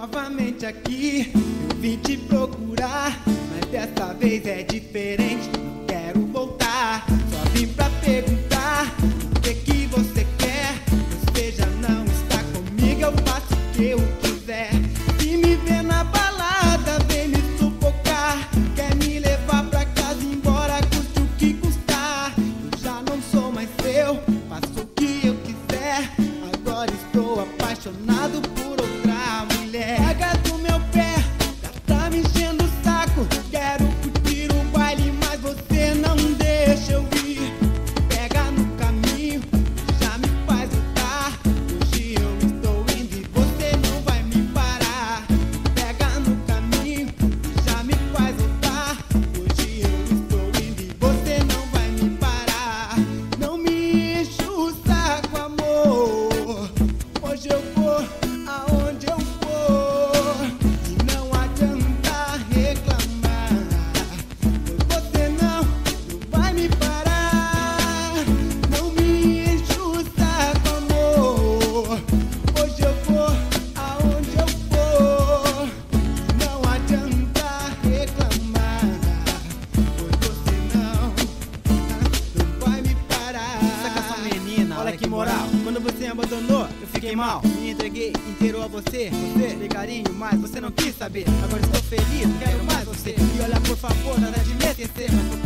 novamente aqui. Eu vim te procurar, mas dessa vez é diferente. Não quero voltar, só vim pra perguntar o que que você quer. Você seja, não está comigo, eu faço o que eu quiser. Se me ver na balada, vem me sufocar. Quer me levar pra casa, embora custe o que custar. Eu já não sou mais seu. faço o que eu quiser. Agora estou apaixonado. amor que moral. Quando você me abandonou, eu fiquei mal. Me entreguei inteiro a você. Você é tem carinho, mas você não quis saber. Agora estou feliz, quero mais você. E olha, por favor, nada de me esquecer. Mas